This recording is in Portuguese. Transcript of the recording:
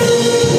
Música